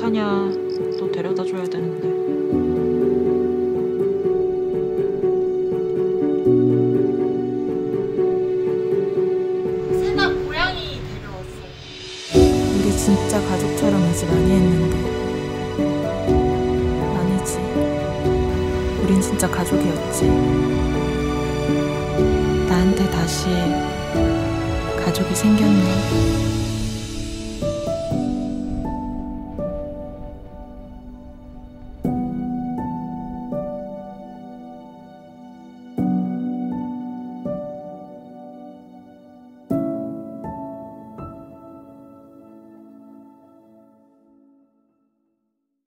어떡하냐. 또 데려다 줘야 되는데. 세나 고양이 데려왔어. 우리 진짜 가족처럼 이제 많이 했는데. 아니지. 우린 진짜 가족이었지. 나한테 다시 가족이 생겼네.